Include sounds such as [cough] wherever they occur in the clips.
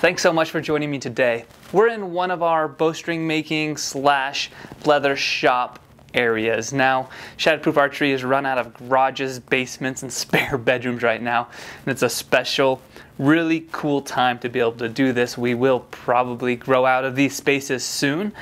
Thanks so much for joining me today. We're in one of our bowstring making slash leather shop areas. Now, Shatterproof Archery has run out of garages, basements, and [laughs] spare bedrooms right now, and it's a special, really cool time to be able to do this. We will probably grow out of these spaces soon,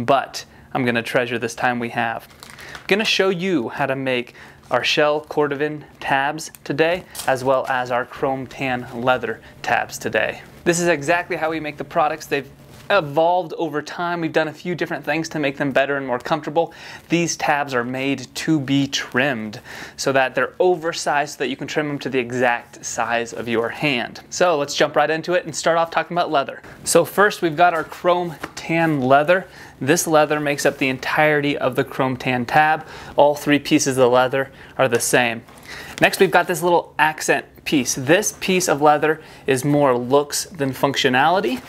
but I'm gonna treasure this time we have. I'm gonna show you how to make our shell cordovan tabs today, as well as our chrome tan leather tabs today. This is exactly how we make the products. They've evolved over time. We've done a few different things to make them better and more comfortable. These tabs are made to be trimmed so that they're oversized so that you can trim them to the exact size of your hand. So let's jump right into it and start off talking about leather. So first we've got our chrome tan leather. This leather makes up the entirety of the chrome tan tab. All three pieces of leather are the same. Next we've got this little accent piece. This piece of leather is more looks than functionality.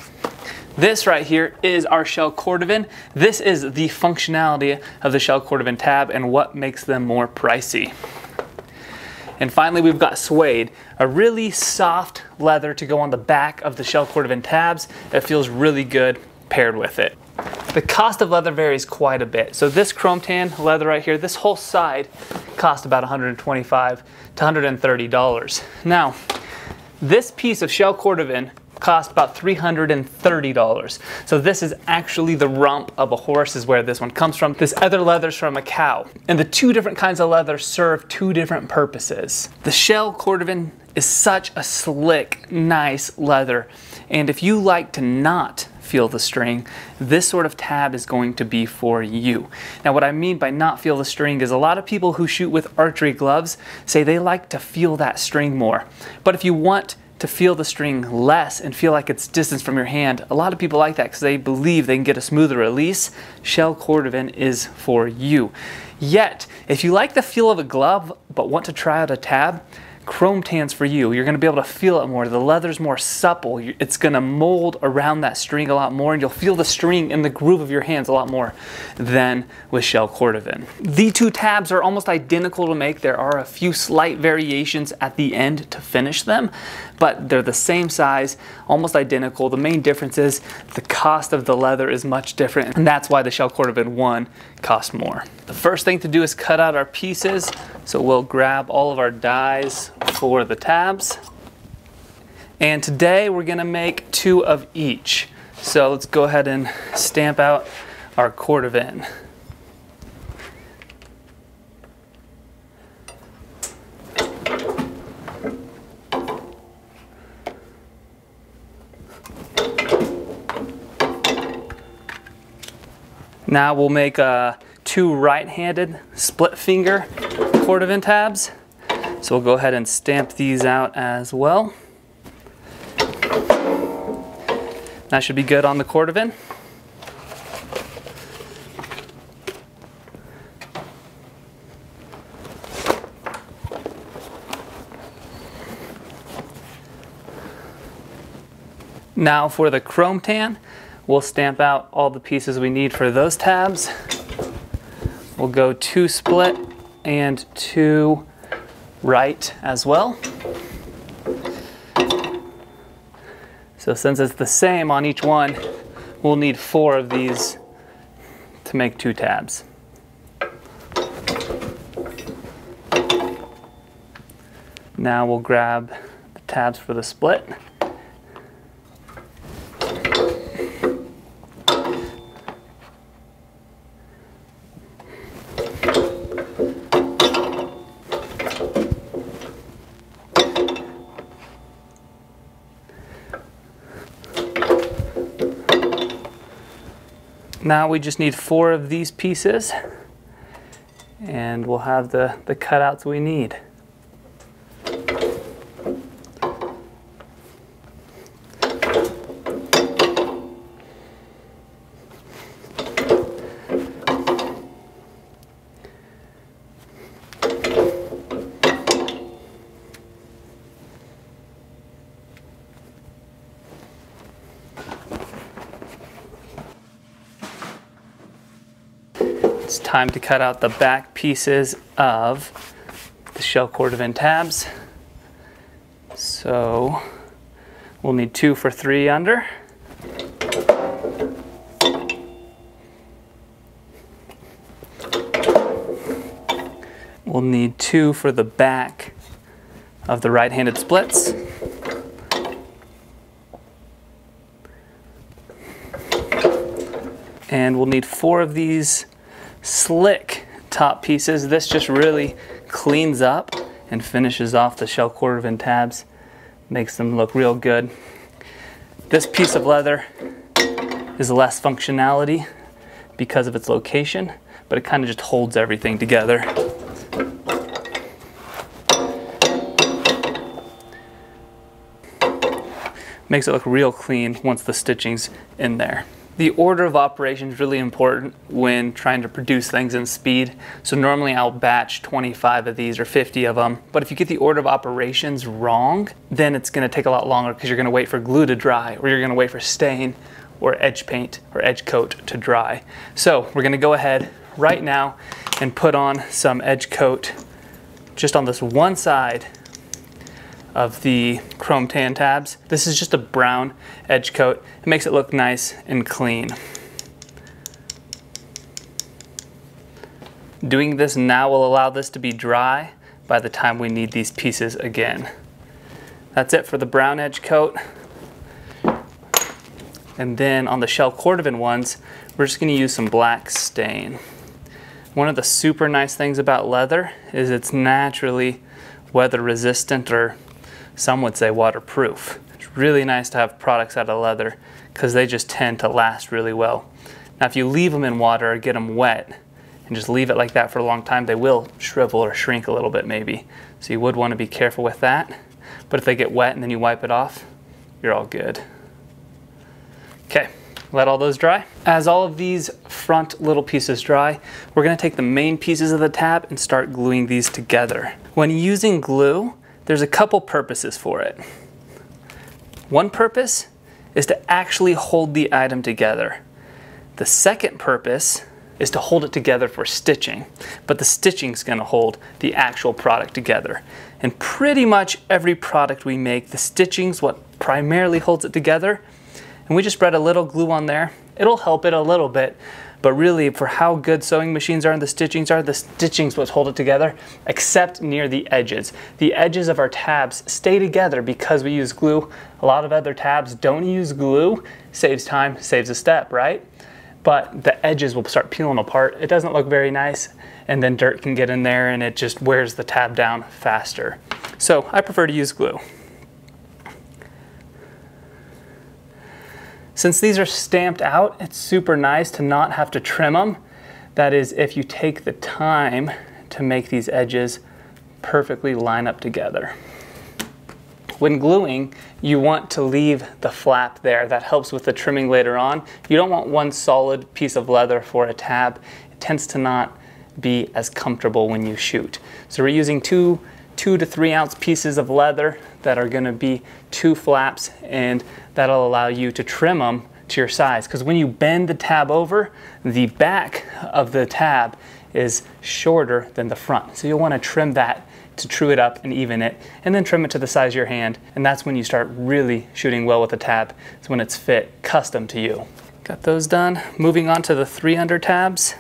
This right here is our shell cordovan. This is the functionality of the shell cordovan tab and what makes them more pricey. And finally, we've got suede, a really soft leather to go on the back of the shell cordovan tabs. It feels really good paired with it. The cost of leather varies quite a bit. So this chrome tan leather right here, this whole side cost about 125 to $130. Now, this piece of shell cordovan cost about $330. So this is actually the rump of a horse is where this one comes from. This other leather's from a cow. And the two different kinds of leather serve two different purposes. The shell cordovan is such a slick, nice leather. And if you like to not feel the string, this sort of tab is going to be for you. Now what I mean by not feel the string is a lot of people who shoot with archery gloves say they like to feel that string more. But if you want to feel the string less and feel like it's distance from your hand, a lot of people like that because they believe they can get a smoother release. Shell Cordovan is for you. Yet, if you like the feel of a glove but want to try out a tab, Chrome Tan's for you. You're gonna be able to feel it more. The leather's more supple. It's gonna mold around that string a lot more and you'll feel the string in the groove of your hands a lot more than with Shell Cordovan. The two tabs are almost identical to make. There are a few slight variations at the end to finish them, but they're the same size, almost identical. The main difference is the cost of the leather is much different and that's why the Shell Cordovan 1 costs more. The first thing to do is cut out our pieces. So we'll grab all of our dies for the tabs. And today we're gonna make two of each. So let's go ahead and stamp out our cordovan. Now we'll make uh, two right-handed split finger cordovan tabs. So we'll go ahead and stamp these out as well. That should be good on the cordovan. Now for the chrome tan, we'll stamp out all the pieces we need for those tabs. We'll go two split and two right as well. So since it's the same on each one, we'll need four of these to make two tabs. Now we'll grab the tabs for the split. Now we just need four of these pieces and we'll have the, the cutouts we need. It's time to cut out the back pieces of the shell cordovan tabs. So We'll need two for three under. We'll need two for the back of the right-handed splits. And we'll need four of these slick top pieces. This just really cleans up and finishes off the shell cordovan tabs. Makes them look real good. This piece of leather is less functionality because of its location, but it kind of just holds everything together. Makes it look real clean once the stitching's in there. The order of operation is really important when trying to produce things in speed. So normally I'll batch 25 of these or 50 of them. But if you get the order of operations wrong, then it's gonna take a lot longer because you're gonna wait for glue to dry or you're gonna wait for stain or edge paint or edge coat to dry. So we're gonna go ahead right now and put on some edge coat just on this one side of the chrome tan tabs. This is just a brown edge coat. It makes it look nice and clean. Doing this now will allow this to be dry by the time we need these pieces again. That's it for the brown edge coat. And then on the shell cordovan ones, we're just gonna use some black stain. One of the super nice things about leather is it's naturally weather resistant or some would say waterproof. It's really nice to have products out of leather because they just tend to last really well. Now if you leave them in water or get them wet and just leave it like that for a long time, they will shrivel or shrink a little bit maybe. So you would want to be careful with that. But if they get wet and then you wipe it off, you're all good. Okay, let all those dry. As all of these front little pieces dry, we're gonna take the main pieces of the tab and start gluing these together. When using glue, there's a couple purposes for it. One purpose is to actually hold the item together. The second purpose is to hold it together for stitching, but the stitching is going to hold the actual product together. And pretty much every product we make, the stitching is what primarily holds it together. And we just spread a little glue on there. It'll help it a little bit, but really, for how good sewing machines are and the stitchings are, the stitchings what hold it together, except near the edges. The edges of our tabs stay together because we use glue. A lot of other tabs don't use glue. Saves time, saves a step, right? But the edges will start peeling apart. It doesn't look very nice, and then dirt can get in there and it just wears the tab down faster. So I prefer to use glue. Since these are stamped out, it's super nice to not have to trim them. That is, if you take the time to make these edges perfectly line up together. When gluing, you want to leave the flap there. That helps with the trimming later on. You don't want one solid piece of leather for a tab. It tends to not be as comfortable when you shoot. So we're using two two to three ounce pieces of leather that are gonna be two flaps and that'll allow you to trim them to your size. Because when you bend the tab over, the back of the tab is shorter than the front. So you'll wanna trim that to true it up and even it, and then trim it to the size of your hand. And that's when you start really shooting well with the tab. It's when it's fit custom to you. Got those done. Moving on to the three under tabs.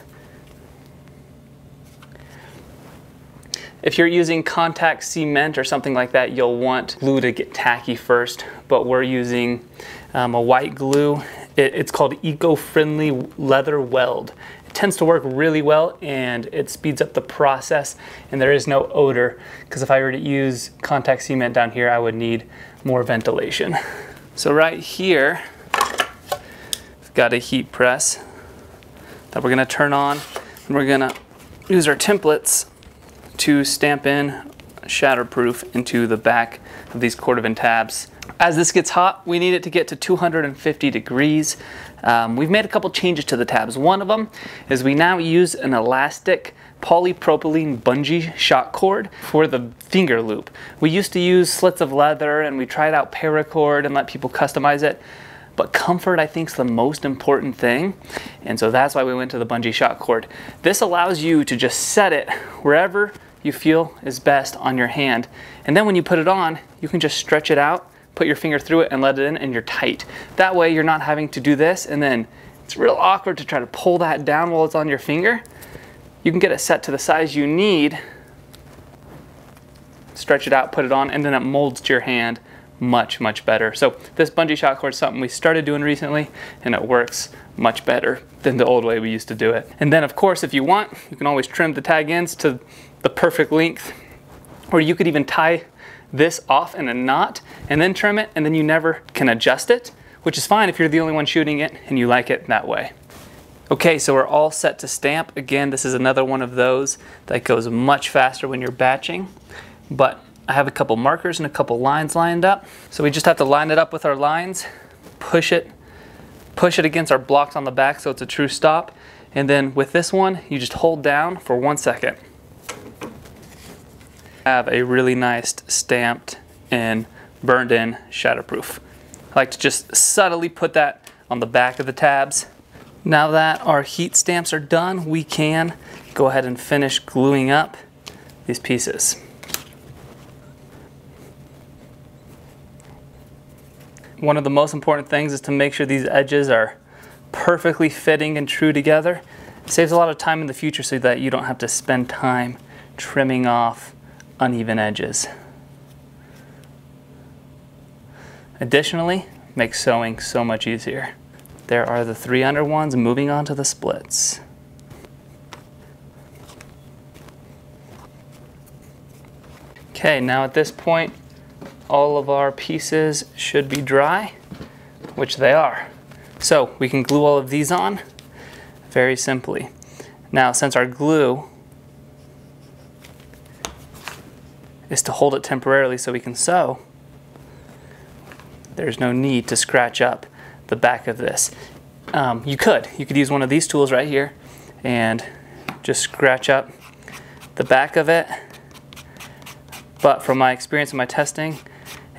If you're using contact cement or something like that, you'll want glue to get tacky first, but we're using um, a white glue. It, it's called eco-friendly leather weld. It tends to work really well and it speeds up the process and there is no odor because if I were to use contact cement down here, I would need more ventilation. So right here, we've got a heat press that we're gonna turn on and we're gonna use our templates to stamp in shatterproof into the back of these cordovan tabs. As this gets hot, we need it to get to 250 degrees. Um, we've made a couple changes to the tabs. One of them is we now use an elastic polypropylene bungee shock cord for the finger loop. We used to use slits of leather and we tried out paracord and let people customize it. But comfort, I think, is the most important thing. And so that's why we went to the bungee shock cord. This allows you to just set it wherever you feel is best on your hand. And then when you put it on, you can just stretch it out, put your finger through it and let it in and you're tight. That way you're not having to do this and then it's real awkward to try to pull that down while it's on your finger. You can get it set to the size you need, stretch it out, put it on, and then it molds to your hand much, much better. So this bungee shock cord is something we started doing recently and it works much better than the old way we used to do it. And then of course, if you want, you can always trim the tag ends to the perfect length or you could even tie this off in a knot and then trim it and then you never can adjust it, which is fine if you're the only one shooting it and you like it that way. Okay, so we're all set to stamp. Again, this is another one of those that goes much faster when you're batching, but I have a couple markers and a couple lines lined up. So we just have to line it up with our lines, push it, push it against our blocks on the back so it's a true stop. And then with this one, you just hold down for one second. Have a really nice stamped and burned in shatterproof. I like to just subtly put that on the back of the tabs. Now that our heat stamps are done, we can go ahead and finish gluing up these pieces. One of the most important things is to make sure these edges are perfectly fitting and true together. It saves a lot of time in the future so that you don't have to spend time trimming off uneven edges. Additionally, makes sewing so much easier. There are the three under ones moving on to the splits. Okay, now at this point, all of our pieces should be dry, which they are. So we can glue all of these on very simply. Now, since our glue is to hold it temporarily so we can sew, there's no need to scratch up the back of this. Um, you could. You could use one of these tools right here and just scratch up the back of it. But from my experience and my testing,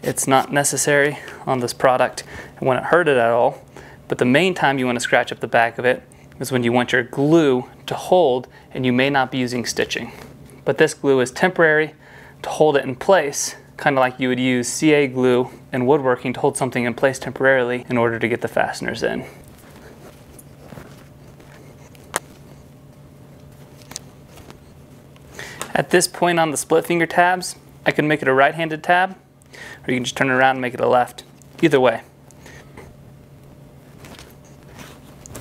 it's not necessary on this product and wouldn't hurt it at all. But the main time you want to scratch up the back of it is when you want your glue to hold and you may not be using stitching. But this glue is temporary to hold it in place, kind of like you would use CA glue and woodworking to hold something in place temporarily in order to get the fasteners in. At this point on the split finger tabs, I can make it a right-handed tab or you can just turn it around and make it a left. Either way.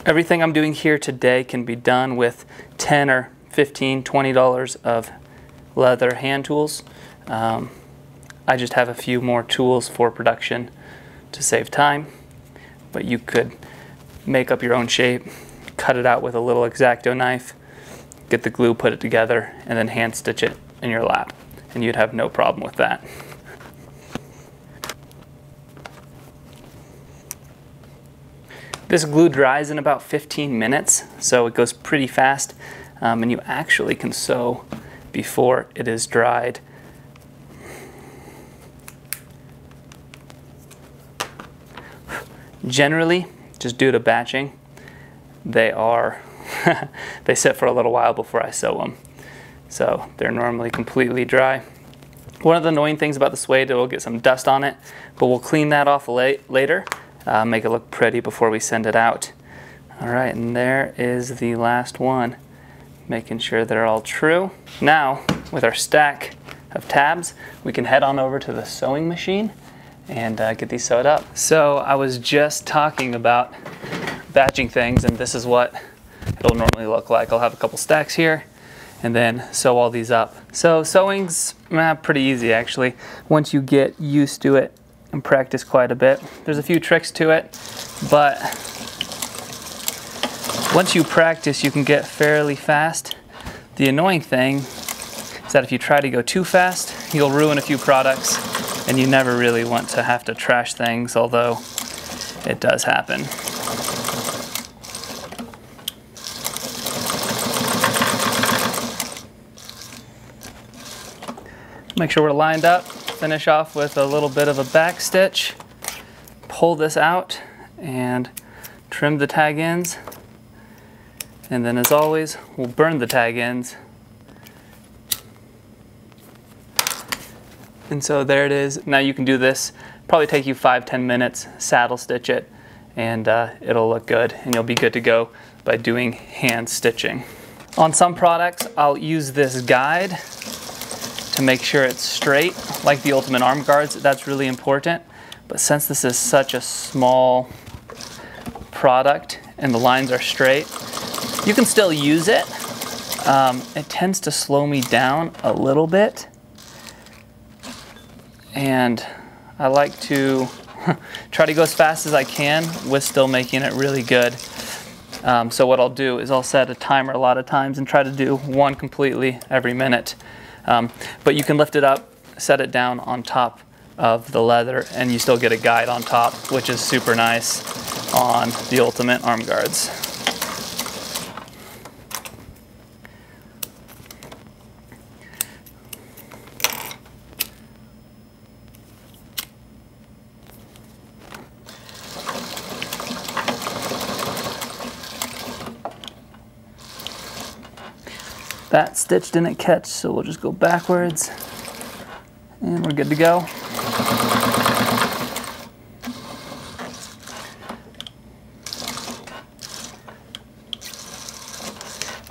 Everything I'm doing here today can be done with 10 or 15, 20 dollars of leather hand tools. Um, I just have a few more tools for production to save time, but you could make up your own shape, cut it out with a little X-Acto knife, get the glue, put it together, and then hand stitch it in your lap, and you'd have no problem with that. This glue dries in about 15 minutes, so it goes pretty fast, um, and you actually can sew before it is dried. Generally, just due to batching, they are, [laughs] they sit for a little while before I sew them. So they're normally completely dry. One of the annoying things about the suede, it will get some dust on it, but we'll clean that off later uh, make it look pretty before we send it out. All right, and there is the last one, making sure they're all true. Now, with our stack of tabs, we can head on over to the sewing machine and uh, get these sewed up. So I was just talking about batching things and this is what it'll normally look like. I'll have a couple stacks here and then sew all these up. So sewing's eh, pretty easy actually. Once you get used to it, and practice quite a bit. There's a few tricks to it, but once you practice, you can get fairly fast. The annoying thing is that if you try to go too fast, you'll ruin a few products, and you never really want to have to trash things, although it does happen. Make sure we're lined up finish off with a little bit of a back stitch. Pull this out and trim the tag ends. And then as always, we'll burn the tag ends. And so there it is. Now you can do this Probably take you five, 10 minutes, saddle stitch it, and uh, it'll look good and you'll be good to go by doing hand stitching. On some products, I'll use this guide to make sure it's straight, like the Ultimate Arm Guards, that's really important. But since this is such a small product and the lines are straight, you can still use it. Um, it tends to slow me down a little bit. And I like to [laughs] try to go as fast as I can with still making it really good. Um, so what I'll do is I'll set a timer a lot of times and try to do one completely every minute. Um, but you can lift it up, set it down on top of the leather, and you still get a guide on top, which is super nice on the Ultimate Arm Guards. That stitch didn't catch, so we'll just go backwards and we're good to go.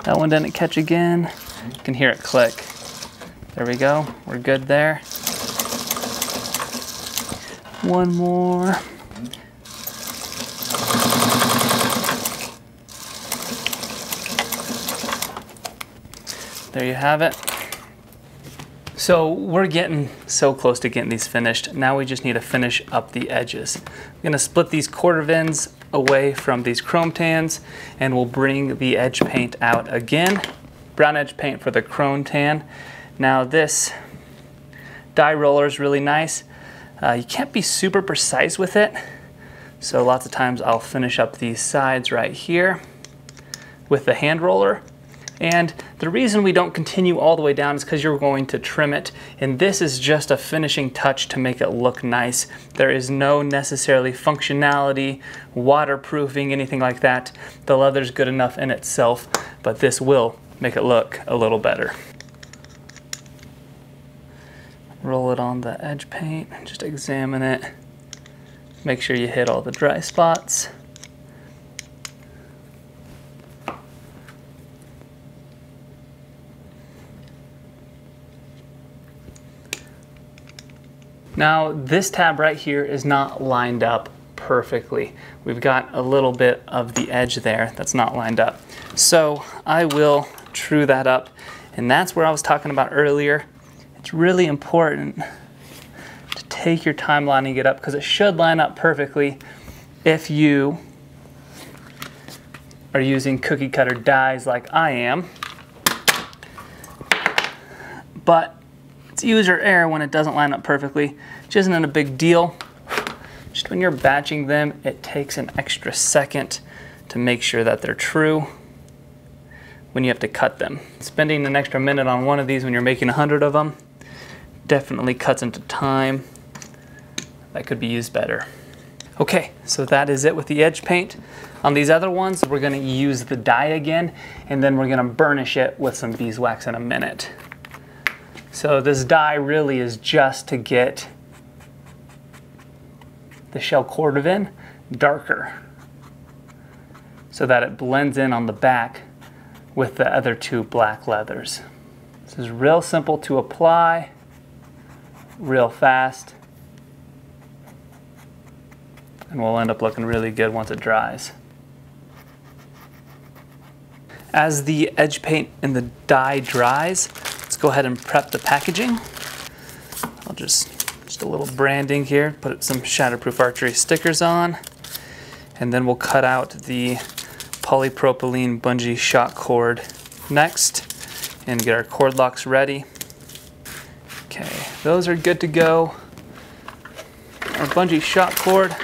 That one didn't catch again. You can hear it click. There we go, we're good there. One more. There you have it. So we're getting so close to getting these finished. Now we just need to finish up the edges. I'm gonna split these cordovans away from these chrome tans and we'll bring the edge paint out again. Brown edge paint for the chrome tan. Now this die roller is really nice. Uh, you can't be super precise with it. So lots of times I'll finish up these sides right here with the hand roller and the reason we don't continue all the way down is because you're going to trim it. And this is just a finishing touch to make it look nice. There is no necessarily functionality, waterproofing, anything like that. The leather's good enough in itself, but this will make it look a little better. Roll it on the edge paint, just examine it. Make sure you hit all the dry spots. Now this tab right here is not lined up perfectly. We've got a little bit of the edge there that's not lined up. So I will true that up and that's where I was talking about earlier. It's really important to take your time lining it up because it should line up perfectly if you are using cookie cutter dies like I am. But it's user error when it doesn't line up perfectly, which isn't a big deal. Just when you're batching them, it takes an extra second to make sure that they're true when you have to cut them. Spending an extra minute on one of these when you're making a hundred of them definitely cuts into time that could be used better. Okay, so that is it with the edge paint. On these other ones, we're gonna use the dye again, and then we're gonna burnish it with some beeswax in a minute. So this dye really is just to get the shell cordovan darker so that it blends in on the back with the other two black leathers. This is real simple to apply, real fast, and will end up looking really good once it dries. As the edge paint and the dye dries, Let's go ahead and prep the packaging. I'll just, just a little branding here, put some Shatterproof Archery stickers on, and then we'll cut out the polypropylene bungee shock cord next and get our cord locks ready. Okay, those are good to go. Our bungee shock cord,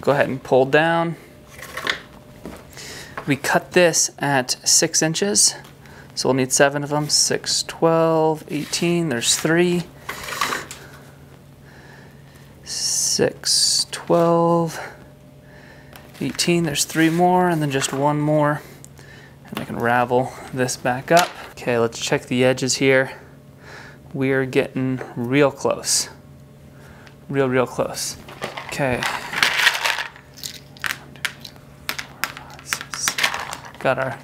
go ahead and pull down. We cut this at six inches. So we'll need seven of them, 6, 12, 18, there's three. 6, 12, 18, there's three more, and then just one more. And I can ravel this back up. Okay, let's check the edges here. We're getting real close. real, real close. Okay. Got our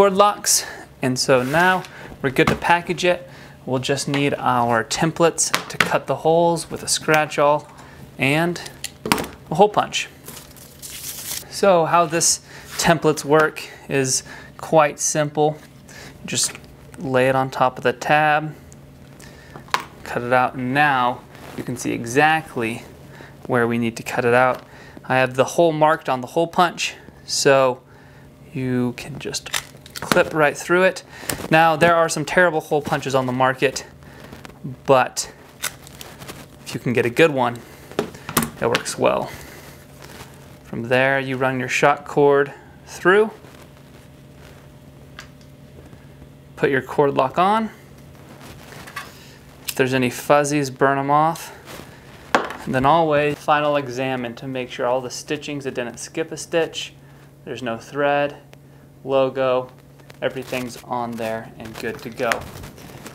cord locks. And so now we're good to package it. We'll just need our templates to cut the holes with a scratch awl and a hole punch. So how this templates work is quite simple. Just lay it on top of the tab, cut it out, and now you can see exactly where we need to cut it out. I have the hole marked on the hole punch, so you can just clip right through it. Now, there are some terrible hole punches on the market, but if you can get a good one, it works well. From there, you run your shock cord through, put your cord lock on. If there's any fuzzies, burn them off. And then always final examine to make sure all the stitchings, it didn't skip a stitch, there's no thread, logo, everything's on there and good to go.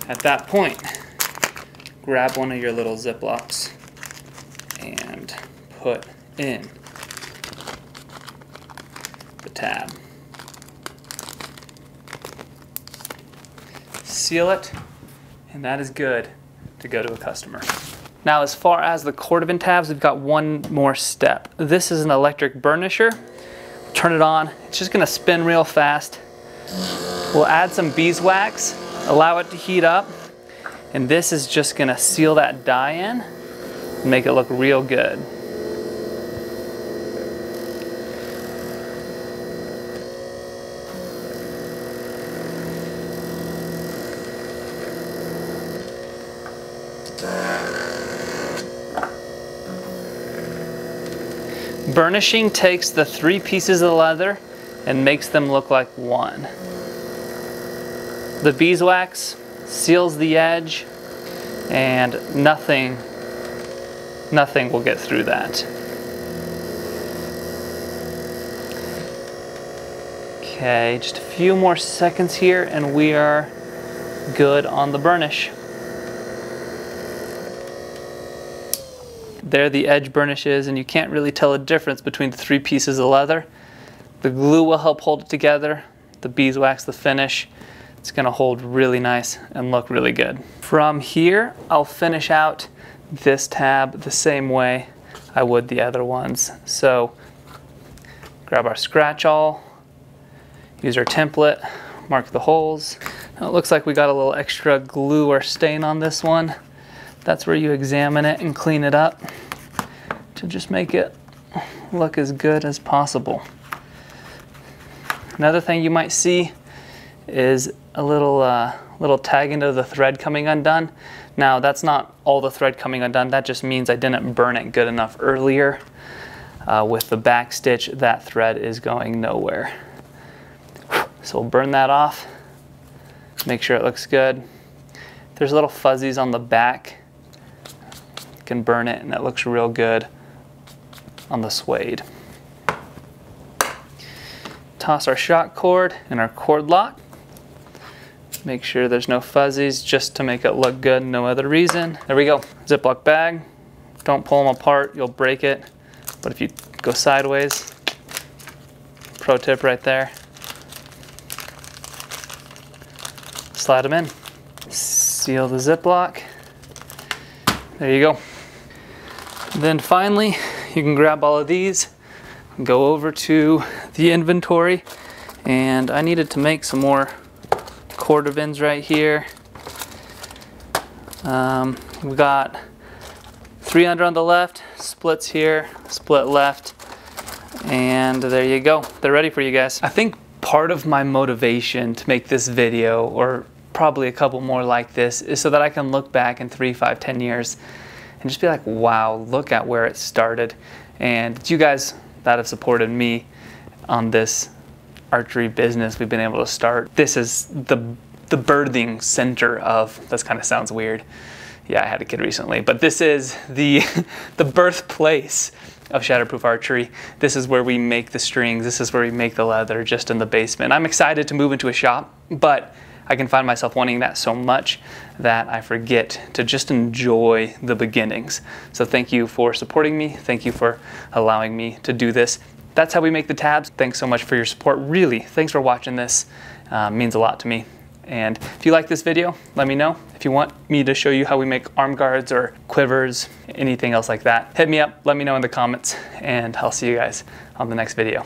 At that point, grab one of your little Ziplocs and put in the tab. Seal it, and that is good to go to a customer. Now, as far as the Cordovan tabs, we've got one more step. This is an electric burnisher. Turn it on, it's just gonna spin real fast. We'll add some beeswax, allow it to heat up, and this is just gonna seal that dye in and make it look real good. Burnishing takes the three pieces of leather and makes them look like one. The beeswax seals the edge and nothing, nothing will get through that. Okay, just a few more seconds here and we are good on the burnish. There the edge burnish is and you can't really tell a difference between the three pieces of leather. The glue will help hold it together, the beeswax, the finish. It's gonna hold really nice and look really good. From here, I'll finish out this tab the same way I would the other ones. So grab our scratch awl, use our template, mark the holes. Now it looks like we got a little extra glue or stain on this one. That's where you examine it and clean it up to just make it look as good as possible. Another thing you might see is a little uh, little tag into the thread coming undone. Now that's not all the thread coming undone, that just means I didn't burn it good enough earlier. Uh, with the back stitch, that thread is going nowhere. So we'll burn that off, make sure it looks good. There's little fuzzies on the back You can burn it and it looks real good on the suede. Toss our shock cord and our cord lock. Make sure there's no fuzzies just to make it look good, no other reason. There we go, Ziploc bag. Don't pull them apart, you'll break it. But if you go sideways, pro tip right there. Slide them in. Seal the Ziploc. There you go. Then finally, you can grab all of these, go over to the inventory, and I needed to make some more Cordovans right here. Um, we got three under on the left, splits here, split left, and there you go. They're ready for you guys. I think part of my motivation to make this video, or probably a couple more like this, is so that I can look back in three, five, ten years and just be like, wow, look at where it started. And you guys that have supported me on this archery business we've been able to start. This is the the birthing center of this kind of sounds weird. Yeah, I had a kid recently, but this is the [laughs] the birthplace of Shatterproof Archery. This is where we make the strings. This is where we make the leather, just in the basement. I'm excited to move into a shop, but I can find myself wanting that so much that I forget to just enjoy the beginnings. So thank you for supporting me. Thank you for allowing me to do this. That's how we make the tabs. Thanks so much for your support. Really, thanks for watching this. Uh, means a lot to me. And if you like this video, let me know. If you want me to show you how we make arm guards or quivers, anything else like that, hit me up, let me know in the comments, and I'll see you guys on the next video.